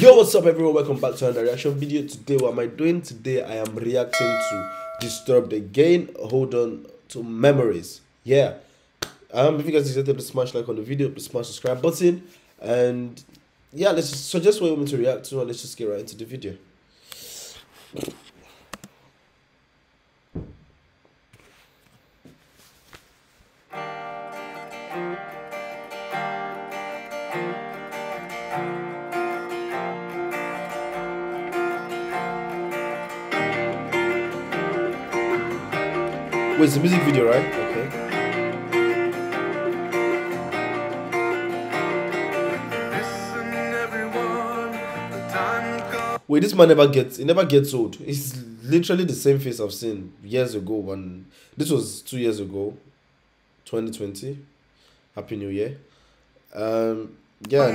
Yo, what's up, everyone? Welcome back to another reaction video. Today, what am I doing? Today, I am reacting to Disturbed again. Hold on to memories. Yeah. Um, if you guys decided to smash like on the video, please smash subscribe button. And yeah, let's just suggest what you want me to react to, and let's just get right into the video. Wait, it's a music video, right? Okay. Listen, everyone, the time comes. Wait, this man never gets he never gets old. It's literally the same face I've seen years ago when this was two years ago, 2020. Happy New Year. Um yeah.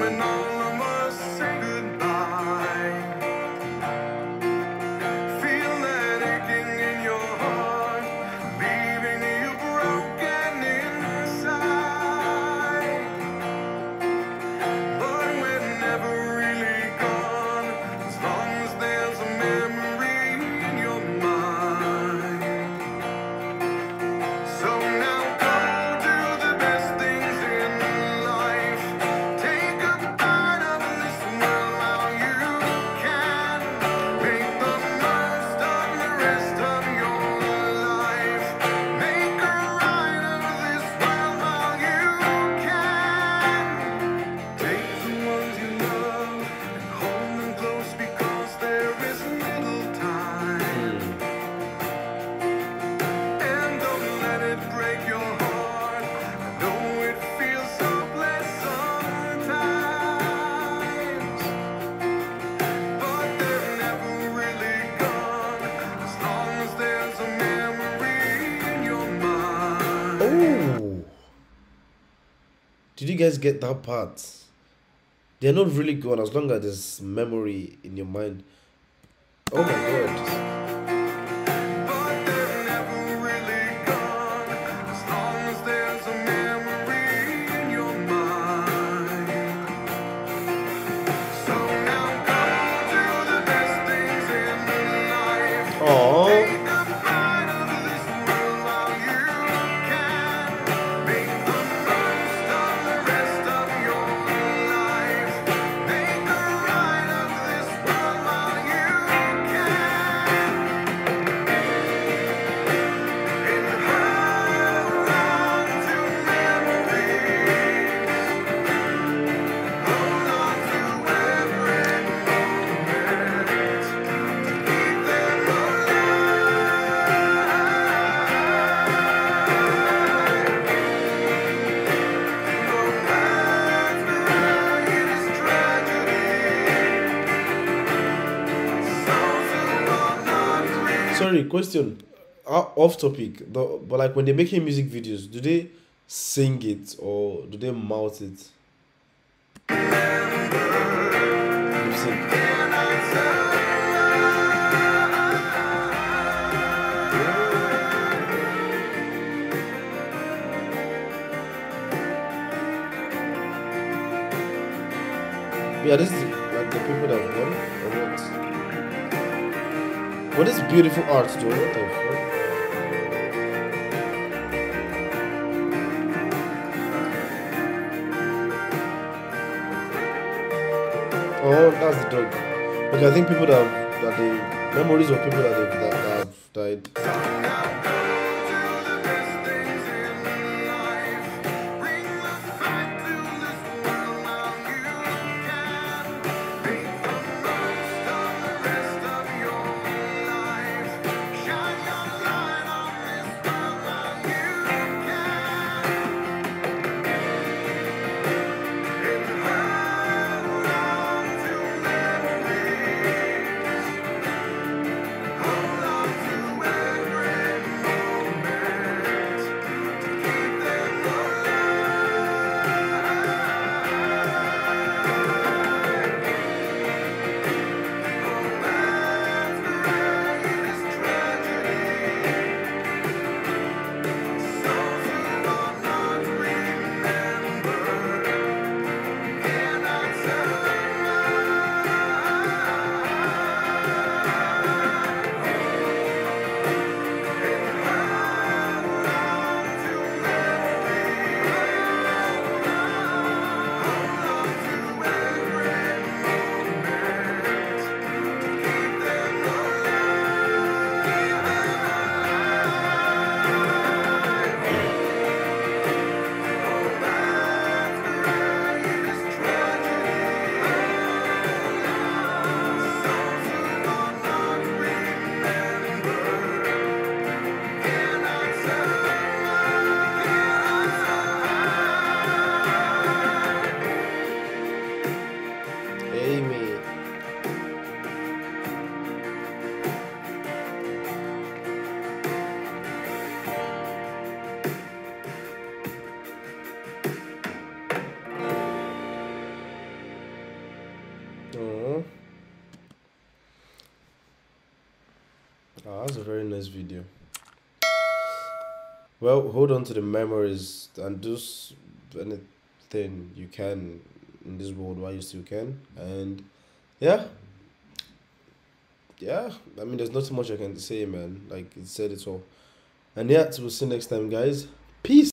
Did you guys get that part? They're not really gone as long as there's memory in your mind. Oh my god. Sorry, question. Off topic. The, but like when they're making music videos, do they sing it or do they mouth it? Yeah, this is like the people that won or what? What is beautiful art, though? What the fuck? Oh, that's the dog. Okay, I think people that have, that they memories of people that they've that, that have died. Oh. Oh, that's a very nice video. Well, hold on to the memories and do anything you can in this world while you still can. And yeah. Yeah. I mean, there's not much I can say, man. Like, it said it all. And yeah, we'll see you next time, guys. Peace.